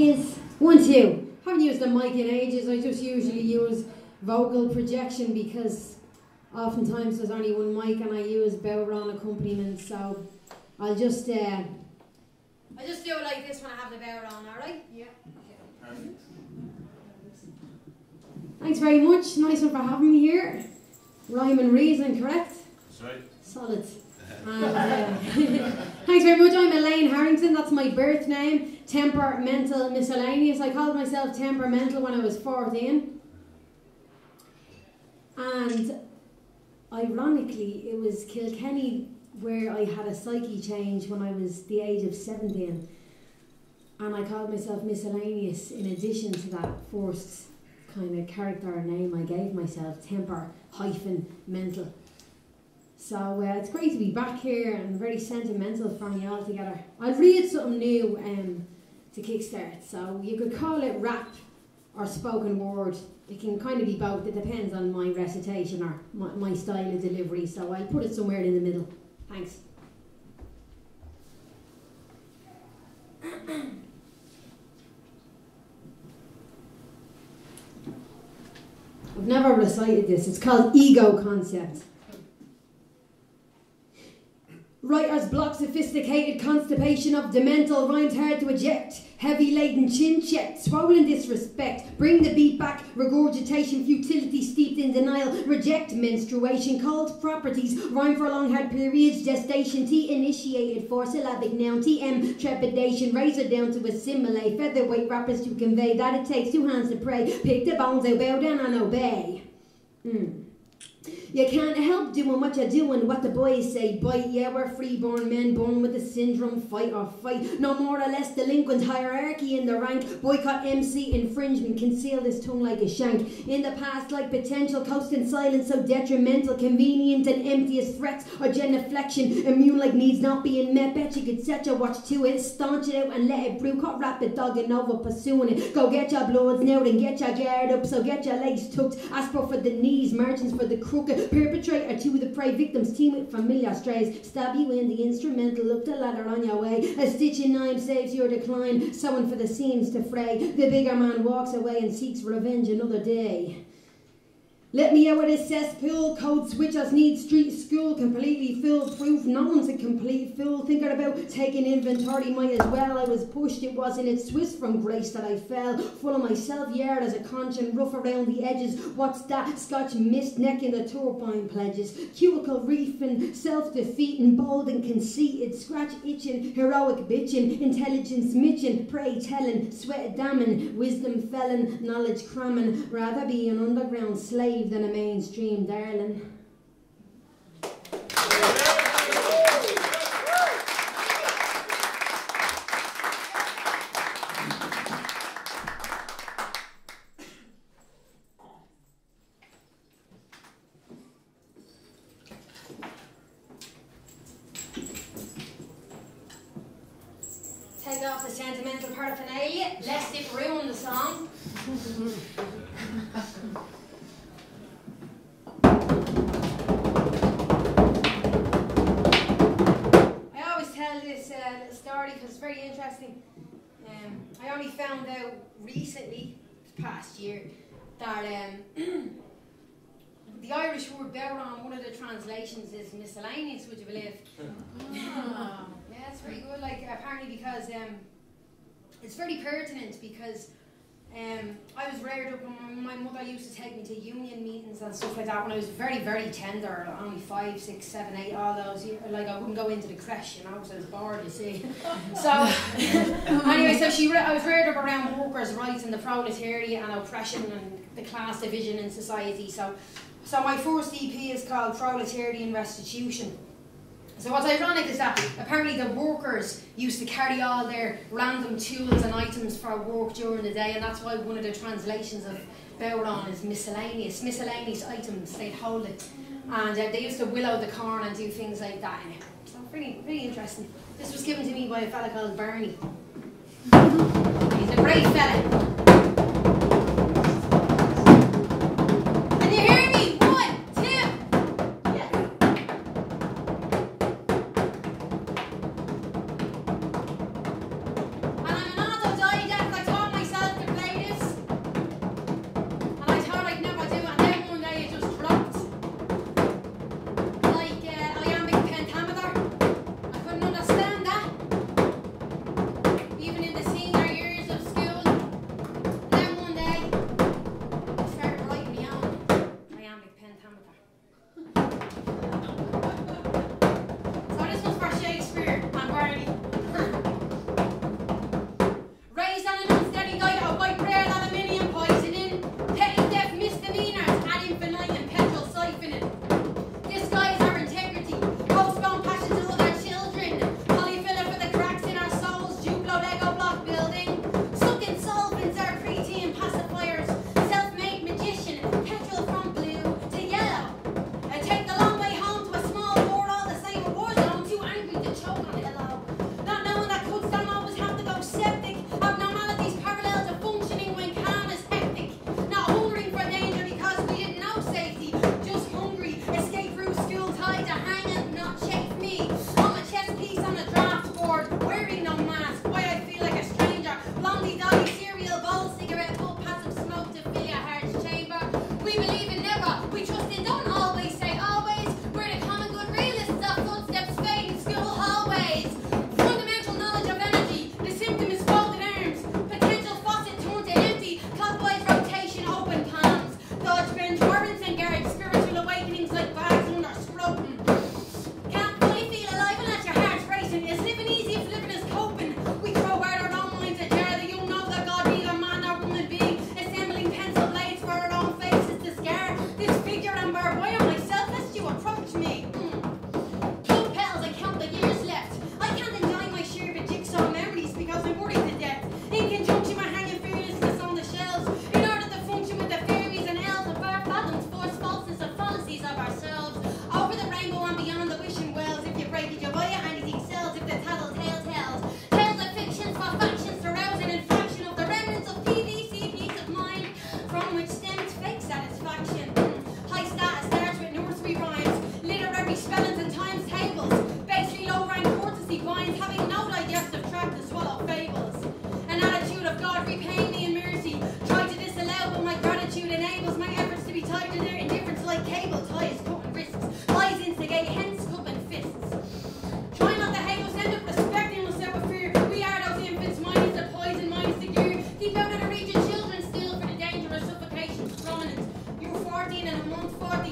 is one, two. Haven't used the mic in ages. I just usually use vocal projection because oftentimes there's only one mic and I use bodhrán accompaniment. So I'll just uh, I just do it like this when I have the bodhrán. All right? Yeah. Thanks very much. Nice one for having me here. Rhyme and reason, correct? That's right. Solid. Uh, thanks very much. I'm Elaine Harrington. That's my birth name. Temper-Mental MissElayneous. I called myself temperamental when I was 14. And ironically, it was Kilkenny where I had a psyche change when I was the age of 17. And I called myself miscellaneous in addition to that forced kind of character name I gave myself, temper hyphen mental. So uh, it's great to be back here and very sentimental for you all together. I'll read something new um, to kickstart. So you could call it rap or spoken word. It can kind of be both. It depends on my recitation or my, my style of delivery. So I'll put it somewhere in the middle. Thanks. I've never recited this. It's called Ego Concept. Sophisticated constipation of demental, rhymes hard to eject. Heavy laden chin checked, swollen disrespect. Bring the beat back, regurgitation, futility steeped in denial. Reject menstruation, called properties. Rhyme for long hard periods, gestation. T initiated, four syllabic noun. TM trepidation, razor down to assimilate. Featherweight rappers to convey that it takes two hands to pray. Pick the bones, I bow down and obey. Mm. You can't help doing what you're doing, what the boys say. Boy, yeah, we're freeborn men born with the syndrome. Fight or fight. No more or less delinquent hierarchy in the rank. Boycott MC infringement. Conceal this tongue like a shank. In the past, like potential, coast in silence, so detrimental. Convenient and empty as threats or genuflection. Immune like needs not being met. Bet you could set your watch to it. Staunch it out and let it brew. Cut rapid dogging over pursuing it. Go get your bloods now, then get your guard up. So get your legs tucked. Aspro for the knees, margins for the crooked. Perpetrator to the prey victims, team with familiar strays. Stab you in the instrumental, up the ladder on your way. A stitch in nine saves your decline, sewing for the seams to fray. The bigger man walks away and seeks revenge another day. Let me out with a cesspool, code switchers need street school, completely filled proof, no one's a complete fool. Thinking about taking inventory, might as well. I was pushed, it wasn't it Swiss from grace that I fell. Full of myself, yard as a conch and rough around the edges. What's that? Scotch mist neck in the turbine pledges. Cuticle reefing, self defeating, bold and conceited, scratch itching, heroic bitching, intelligence mitching, pray telling, sweat damning, wisdom felon, knowledge cramming. Rather be an underground slave than a mainstream darling. Take off the sentimental paraphernalia, lest it ruin the song. I always tell this uh, story because it's very interesting. Um, I only found out recently, this past year, that um, the Irish word bodhrán, one of the translations is miscellaneous, would you believe? yeah, it's very good. Like apparently because um, it's very pertinent because um, I was reared up, my mother used to take me to union meetings and stuff like that when I was very, very tender, only five, six, seven, eight, all those years. Like I wouldn't go into the creche, you know, because I was bored, you see. so anyway, so she, I was reared up around workers' rights and the proletariat and oppression and the class division in society. So, so my first EP is called Proletarian Restitution. So what's ironic is that apparently the workers used to carry all their random tools and items for work during the day, and that's why one of the translations of bodhrán is miscellaneous. Miscellaneous items, they'd hold it. And uh, they used to willow the corn and do things like that in it. So pretty, pretty interesting. This was given to me by a fella called Bernie. He's a great fella. You're 14 and a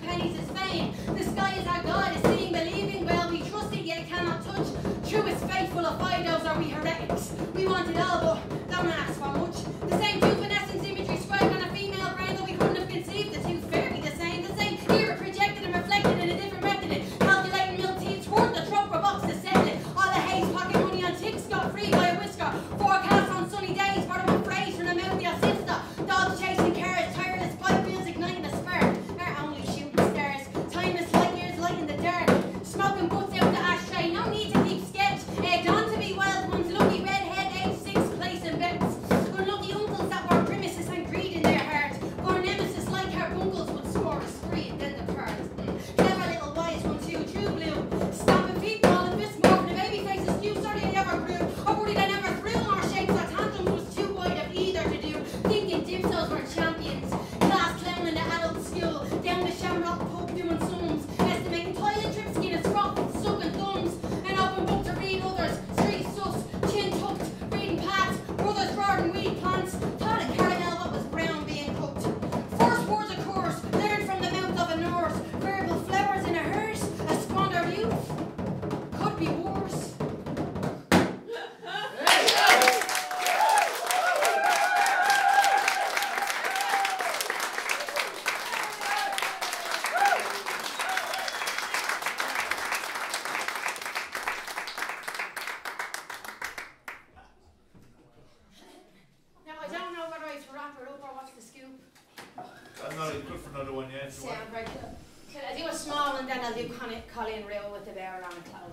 pennies is. The sky is our God, is seeing, believing, well we trusting yet cannot touch. True is faithful of idols, are we heretics? We want it all, but don't ask for much. The same truth in essence imagery scribed on a female brain that we couldn't have conceived. The two fairly the same, the same era projected and reflected in a different method. Calculating milk teeth worth the trope for box to settle it. All the haze, pocket money on ticks, got free by a whisker. Forecast on sunny days, bottom of phrase from the mouth of your sister. Dogs chasing cars, tireless pipe wheels igniting the spark. Our only shooting stars. Timeless light years light in the dark. Smoking butts out the ashtray, no need to keep sketch. Egged on to be wild ones, lucky redhead, age six, place in bets. Unlucky uncles that were grimaces and greed in their heart. Born nemesis like carbuncles would score a spree and then depart. Mm. Clever little wise one too, true blue. Stomping feet, calling fist more from the baby faces few, sorry they never grew. Or worried they never threw our shapes or tantrums was too wide of either to do. Thinking dipsos were champions. Class clown in the adult school. Down the shamrock pub doing sums. Estimating toilet trips, skin sprockets, sucking thumbs. An open book to read others. Street sus, chin tucked, reading paths. Brothers garden weed plants. Taught a caramel what was brown being cooked. First words of course, learned from the mouth of a nurse. Verbal flowers in a hearse. A squander youth. Could be worse. Now I don't know whether I have to wrap her up or what's the scoop. I'm not good for another one yet. so what- Sound right. Can I do a small one, then I'll do Colin, Colin Real on the cloud.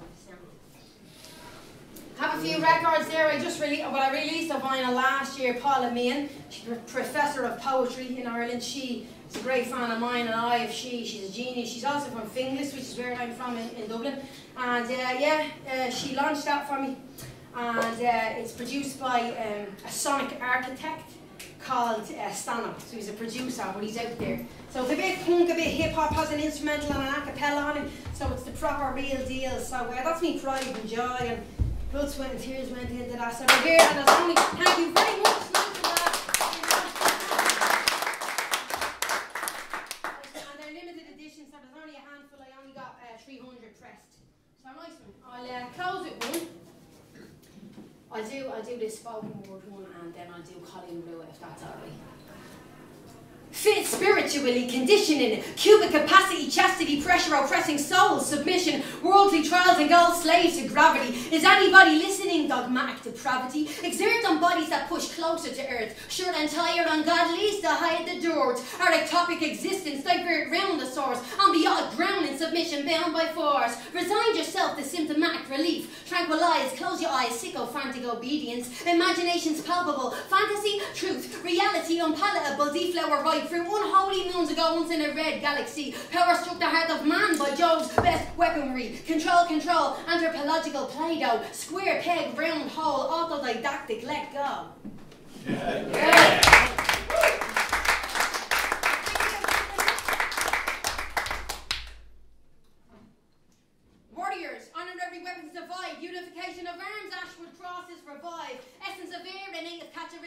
Have a few records there. I just released, well, I released a vinyl last year. Paula Meehan, she's a professor of poetry in Ireland. She is a great fan of mine, and I of she. She's a genius. She's also from Finglas, which is where I'm from in, in Dublin. And uh, yeah, uh, she launched that for me, and uh, it's produced by um, a sonic architect called uh, Stano. So he's a producer, but he's out there. So it's a bit punk, a bit hip hop, has an instrumental and an a cappella on it. So it's the proper real deal. So uh, that's me pride and joy and blood, sweat and tears went into that. So we're here and there's only thank you very much. Thank you, lad. And they're limited edition, so there's only a handful. I only got uh, 300 pressed. So nice one. I'll uh, close with one. I'll do this spoken one and then I'll do Colin Blue if that's alright. Fit spiritually, conditioning, cubic capacity, chastity, pressure, oppressing souls, submission, worldly trials and goals, slaves to gravity. Is anybody listening? Dogmatic depravity. Exert on bodies that push closer to earth. Short and tired, ungodlies to hide the dirt. Our ectopic existence, divert round the source. On the odd ground in submission, bound by force. Resign yourself to symptomatic relief. Tranquilize, close your eyes, sycophantic obedience. Imagination's palpable. Fantasy, truth, reality unpalatable. Deflower right through unholy moons ago, once in a red galaxy. Power struck the heart of man by Jove's best weaponry. Control, control, anthropological Play-Doh. Square peg, round hole, autodidactic, let go. Warriors,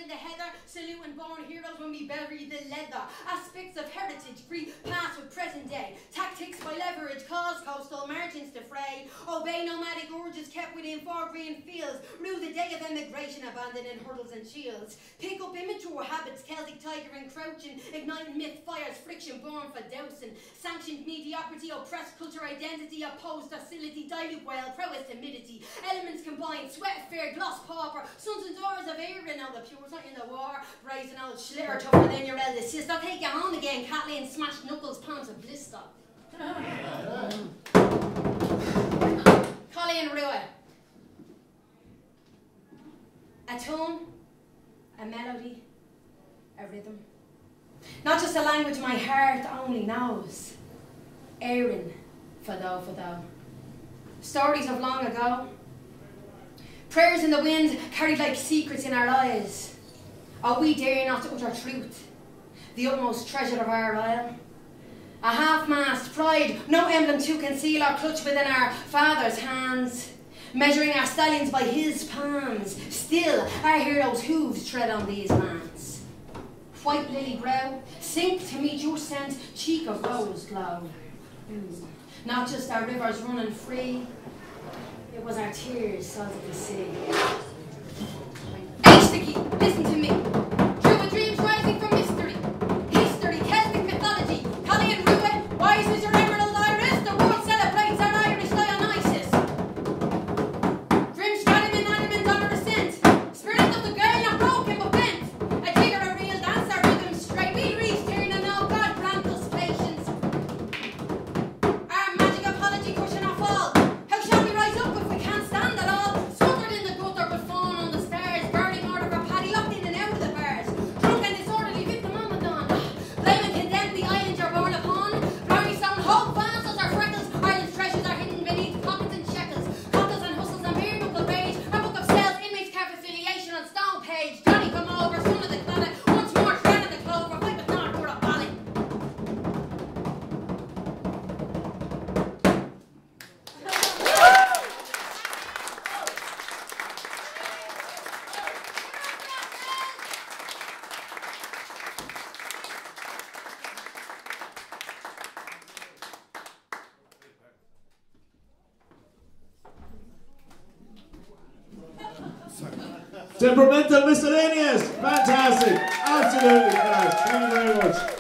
in the heather. Salute and born heroes when we bury the leather. Aspects of heritage, free pass with present day. Tactics by leverage, cause coastal margins to fray. Obey nomadic urges kept within far green fields. Rue the day of emigration, abandoning hurdles and shields. Pick up immature habits, Celtic tiger encroaching. Igniting myth fires, friction born for dousing. Sanctioned mediocrity, oppressed culture identity, opposed docility, dilute wild prowess, timidity. Elements combined, sweat, fear, gloss, pauper. Sons and daughters of Erin, now the pure in the war. Brazen old schlitter tougher than your eldest sister. Take you home again, Kathleen smashed knuckles, palms of blister. Colleen Rua. A tone, a melody, a rhythm. Not just a language my heart only knows. Erin, fado fado. Stories of long ago. Prayers in the wind carried like secrets in our lives. Are we dare not to utter truth? The utmost treasure of our isle. A half-mast pride, no emblem to conceal our clutch within our father's hands. Measuring our stallions by his palms. Still, our heroes' hooves tread on these lands. White lily brow, sink to meet your scent, cheek of rose glow. Not just our rivers running free, it was our tears salted the sea. H listen to Temper-Mental MissElayneous. Fantastic. Absolutely. Thank you very much.